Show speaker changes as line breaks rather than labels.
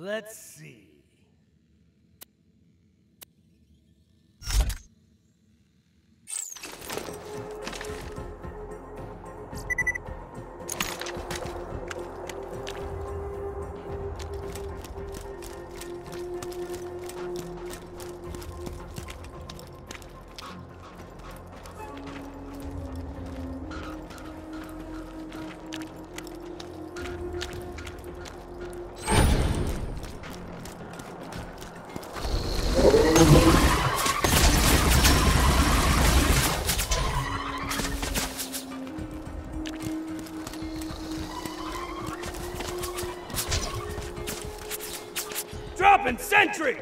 Let's see. up and sentry!